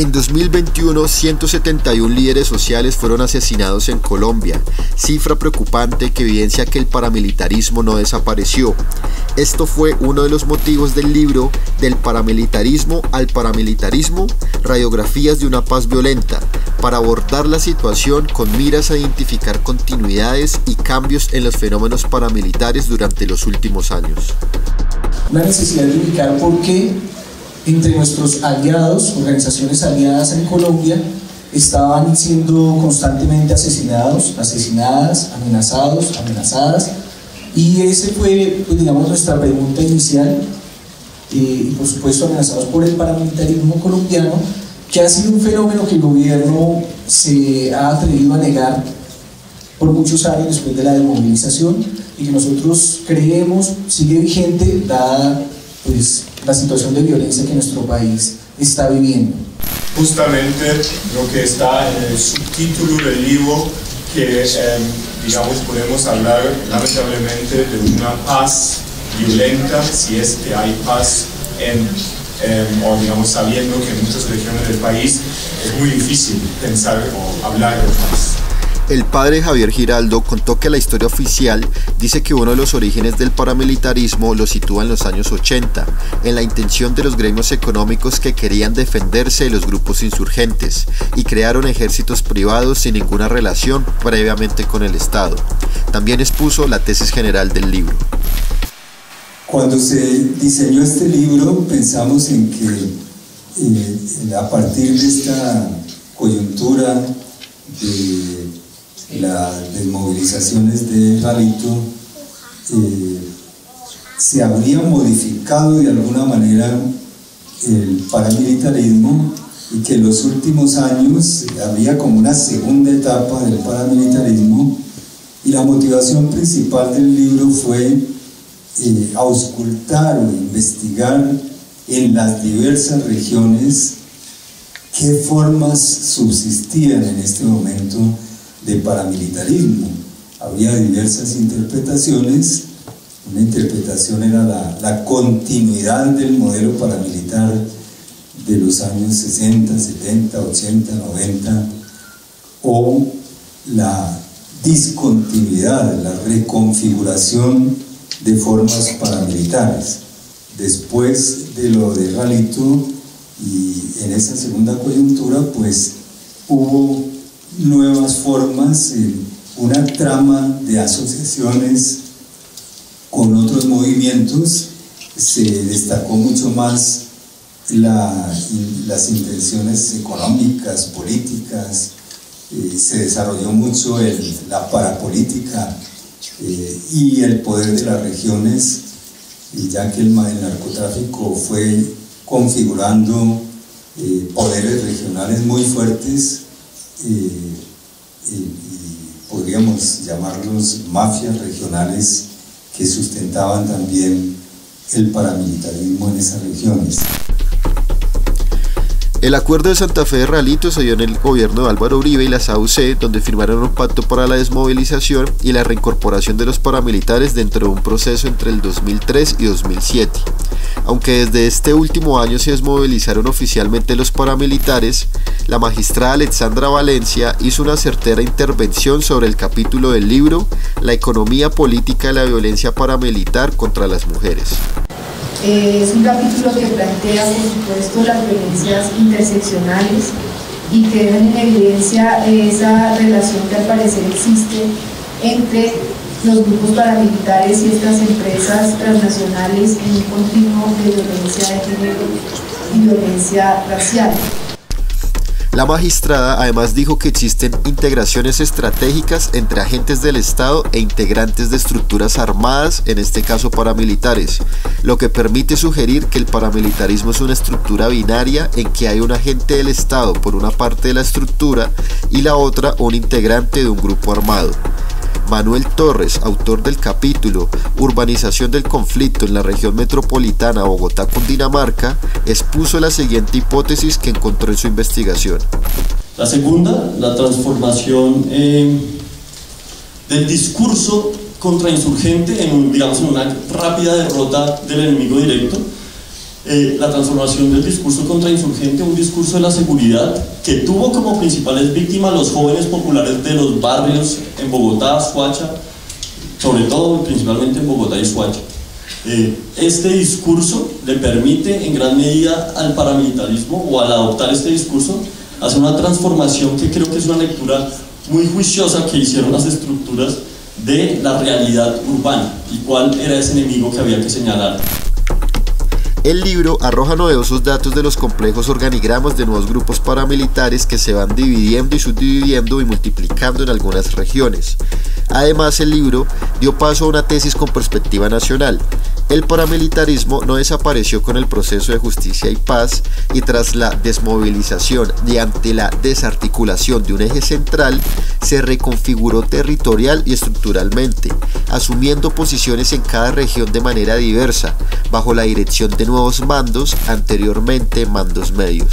En 2021, 171 líderes sociales fueron asesinados en Colombia, cifra preocupante que evidencia que el paramilitarismo no desapareció. Esto fue uno de los motivos del libro Del paramilitarismo al paramilitarismo, radiografías de una paz violenta, para abordar la situación con miras a identificar continuidades y cambios en los fenómenos paramilitares durante los últimos años. Necesidad de indicar por qué entre nuestros aliados, organizaciones aliadas en Colombia, estaban siendo constantemente asesinados, asesinadas, amenazados, amenazadas. Y ese fue, pues, digamos, nuestra pregunta inicial. Eh, y por supuesto amenazados por el paramilitarismo colombiano, que ha sido un fenómeno que el gobierno se ha atrevido a negar por muchos años después de la desmovilización y que nosotros creemos sigue vigente dada pues, la situación de violencia que nuestro país está viviendo. Justamente lo que está en el subtítulo del libro, que em, digamos podemos hablar lamentablemente de una paz violenta, si es que hay paz en, em, o digamos sabiendo que en muchas regiones del país es muy difícil pensar o hablar de paz. El padre Javier Giraldo contó que la historia oficial dice que uno de los orígenes del paramilitarismo lo sitúa en los años 80, en la intención de los gremios económicos que querían defenderse de los grupos insurgentes y crearon ejércitos privados sin ninguna relación previamente con el Estado. También expuso la tesis general del libro. Cuando se diseñó este libro pensamos en que eh, a partir de esta coyuntura de las de Ralito, eh, se habría modificado de alguna manera el paramilitarismo y que en los últimos años había como una segunda etapa del paramilitarismo y la motivación principal del libro fue eh, auscultar o investigar en las diversas regiones qué formas subsistían en este momento de paramilitarismo. Había diversas interpretaciones. Una interpretación era la, continuidad del modelo paramilitar de los años 60, 70, 80, 90, o la discontinuidad, la reconfiguración de formas paramilitares. Después de lo de Ralito y en esa segunda coyuntura, pues hubo nuevas formas, una trama de asociaciones con otros movimientos, se destacó mucho más las intenciones económicas, políticas, eh, se desarrolló mucho la parapolítica eh, y el poder de las regiones, ya que el, narcotráfico fue configurando eh, poderes regionales muy fuertes, podríamos llamarlos mafias regionales que sustentaban también el paramilitarismo en esas regiones. El acuerdo de Santa Fe de Ralito se dio en el gobierno de Álvaro Uribe y la SAUC, donde firmaron un pacto para la desmovilización y la reincorporación de los paramilitares dentro de un proceso entre el 2003 y 2007. Aunque desde este último año se desmovilizaron oficialmente los paramilitares, la magistrada Alexandra Valencia hizo una certera intervención sobre el capítulo del libro La economía política de la violencia paramilitar contra las mujeres. Eh, es un capítulo que plantea, por supuesto, las violencias interseccionales y que dejan en evidencia esa relación que al parecer existe entre los grupos paramilitares y estas empresas transnacionales en un continuo de violencia de género y violencia racial. La magistrada además dijo que existen integraciones estratégicas entre agentes del Estado e integrantes de estructuras armadas, en este caso paramilitares, lo que permite sugerir que el paramilitarismo es una estructura binaria en que hay un agente del Estado por una parte de la estructura y la otra un integrante de un grupo armado. Manuel Torres, autor del capítulo Urbanización del conflicto en la región metropolitana Bogotá-Cundinamarca, expuso la siguiente hipótesis que encontró en su investigación. La segunda, la transformación eh, del discurso contrainsurgente en, digamos, en una rápida derrota del enemigo directo eh, la transformación del discurso contrainsurgente, un discurso de la seguridad que tuvo como principales víctimas los jóvenes populares de los barrios en Bogotá, Suacha, sobre todo principalmente en Bogotá y Suacha. Eh, este discurso le permite en gran medida al paramilitarismo o al adoptar este discurso hacer una transformación que creo que es una lectura muy juiciosa que hicieron las estructuras de la realidad urbana y cuál era ese enemigo que había que señalar. El libro arroja novedosos datos de los complejos organigramas de nuevos grupos paramilitares que se van dividiendo y subdividiendo y multiplicando en algunas regiones. Además, el libro dio paso a una tesis con perspectiva nacional, el paramilitarismo no desapareció con el proceso de justicia y paz y tras la desmovilización y ante la desarticulación de un eje central, se reconfiguró territorial y estructuralmente, asumiendo posiciones en cada región de manera diversa, bajo la dirección de nuevos mandos, anteriormente mandos medios.